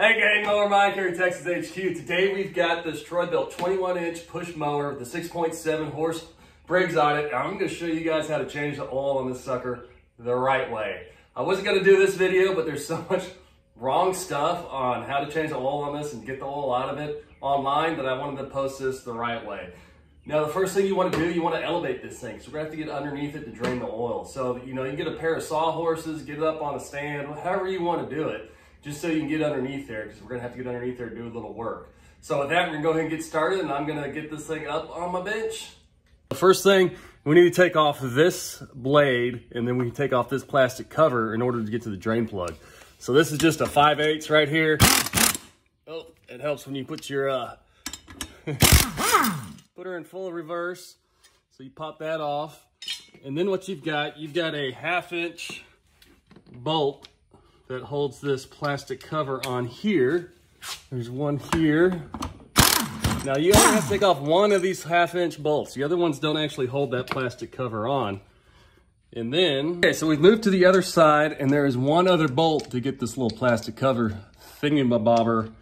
Hey gang, Mower Mike here Texas HQ. Today we've got this Troy-Bilt 21 inch push mower with the 6.7 horse Briggs on it. I'm gonna show you guys how to change the oil on this sucker the right way. I wasn't gonna do this video, but there's so much wrong stuff on how to change the oil on this and get the oil out of it online that I wanted to post this the right way. Now, the first thing you want to do, you want to elevate this thing. So we're going to have to get underneath it to drain the oil. So, you know, you get a pair of sawhorses, get it up on a stand, however you want to do it, just so you can get underneath there because we're to have to get underneath there and do a little work. So with that, we're to go ahead and get started and I'm to get this thing up on my bench. The first thing, we need to take off this blade and then we can take off this plastic cover in order to get to the drain plug. So this is just a 5 8 right here. Oh, it helps when you put your, uh, put her in full reverse. So you pop that off. And then what you've got, you've got a half inch bolt that holds this plastic cover on here. There's one here. Now you only have to take off one of these half inch bolts. The other ones don't actually hold that plastic cover on. And then, okay, so we've moved to the other side and there is one other bolt to get this little plastic cover thingy-bobber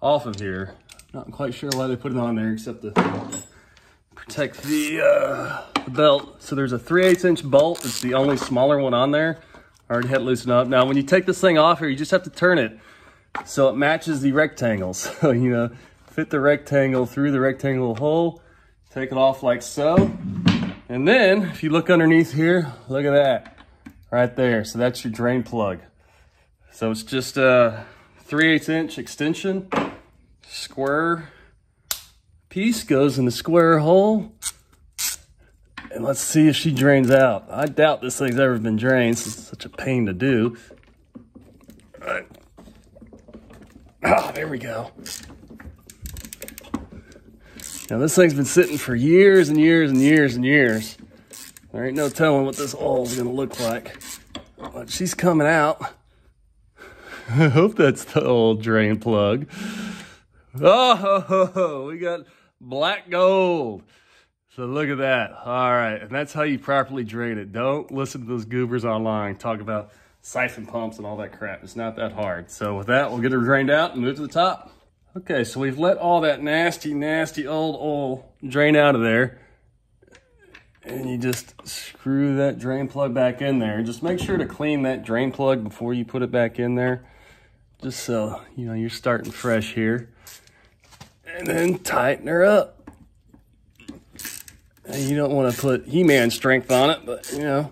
off of here. Not quite sure why they put it on there except to protect the, uh, the belt. So there's a 3 8 inch bolt. It's the only smaller one on there. Had it loosened up. Now, when you take this thing off here, you just have to turn it so it matches the rectangle. So, you know, fit the rectangle through the rectangle hole, take it off like so. And then if you look underneath here, look at that right there. So that's your drain plug. So it's just a 3 8 inch extension, square piece goes in the square hole. And let's see if she drains out. I doubt this thing's ever been drained. It's such a pain to do. All right. Ah, there we go. Now this thing's been sitting for years and years and years and years. There ain't no telling what this oil's gonna look like. But she's coming out. I hope that's the old drain plug. Oh, we got black gold. So look at that. All right, and that's how you properly drain it. Don't listen to those goobers online talk about siphon pumps and all that crap. It's not that hard. So with that, we'll get her drained out and move to the top. Okay, so we've let all that nasty, nasty old oil drain out of there. And you just screw that drain plug back in there. Just make sure to clean that drain plug before you put it back in there. Just so, you know, you're starting fresh here. And then tighten her up. You don't want to put He-Man strength on it, but, you know,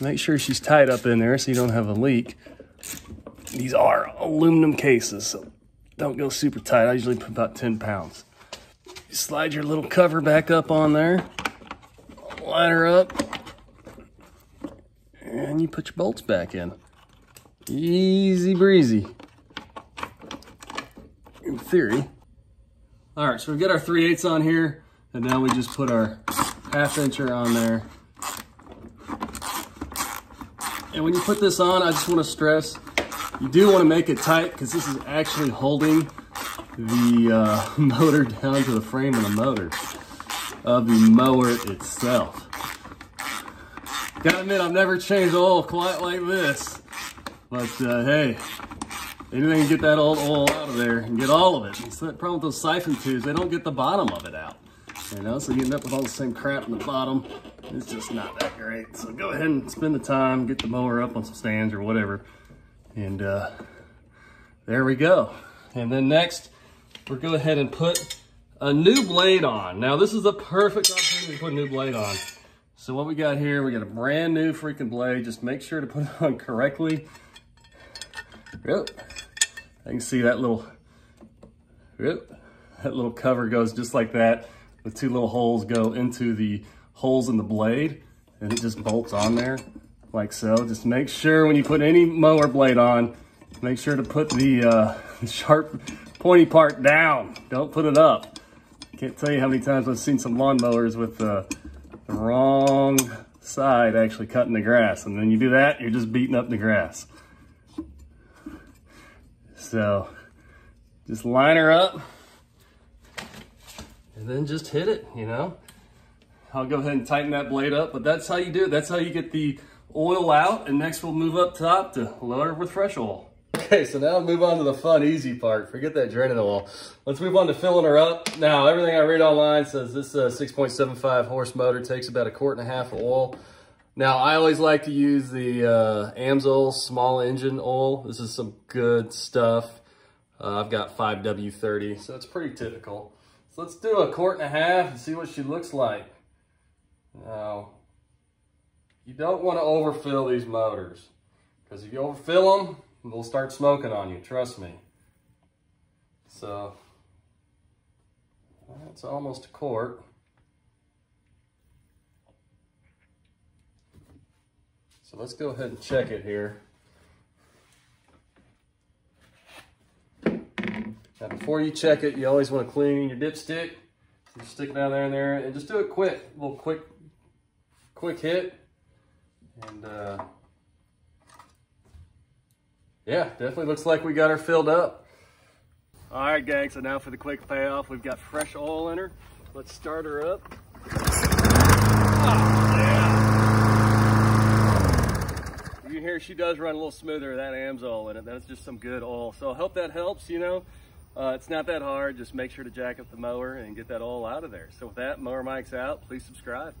make sure she's tight up in there so you don't have a leak. These are aluminum cases, so don't go super tight. I usually put about 10 pounds. You slide your little cover back up on there, line her up, and you put your bolts back in. Easy breezy. In theory. All right, so we've got our 3 8 on here, and now we just put our half incher on there. And when you put this on, I just want to stress, you do want to make it tight because this is actually holding the uh, motor down to the frame of the motor of the mower itself. Gotta admit, I've never changed oil quite like this. But uh, hey, anything to get that old oil out of there and get all of it. It's that problem with those siphon tubes, they don't get the bottom of it out. You know, so you end up with all the same crap in the bottom. It's just not that great. So go ahead and spend the time, get the mower up on some stands or whatever. And uh, there we go. And then next, we're go ahead and put a new blade on. Now this is the perfect opportunity to put a new blade on. So what we got here, we got a brand new freaking blade. Just make sure to put it on correctly. Yep. I can see that little, yep, that little cover goes just like that. The two little holes go into the holes in the blade and it just bolts on there like so. Just make sure when you put any mower blade on, make sure to put the uh, sharp pointy part down. Don't put it up. Can't tell you how many times I've seen some lawn mowers with uh, the wrong side actually cutting the grass. And then you do that, you're just beating up the grass. So just line her up and then just hit it, you know. I'll go ahead and tighten that blade up, but that's how you do it. That's how you get the oil out. And next we'll move up top to lower with fresh oil. Okay, so now move on to the fun, easy part. Forget that draining the oil. Let's move on to filling her up. Now, everything I read online says this uh, 6.75 horse motor takes about a quart and a half of oil. Now, I always like to use the uh, Amsoil small engine oil. This is some good stuff. Uh, I've got 5W30, so it's pretty typical. So let's do a quart and a half and see what she looks like. Now, you don't want to overfill these motors because if you overfill them, they'll start smoking on you, trust me. So, that's almost a quart. So let's go ahead and check it here. Now before you check it, you always want to clean your dipstick. So just stick it down there and there and just do it quick, a little quick, quick hit. And uh, yeah, definitely looks like we got her filled up. All right, gang, so now for the quick payoff, we've got fresh oil in her. Let's start her up. Oh, yeah. You can hear she does run a little smoother, that Amsoil in it. That's just some good oil. So I hope that helps, you know. Uh, it's not that hard. Just make sure to jack up the mower and get that oil out of there. So with that, Mower Mike's out. Please subscribe.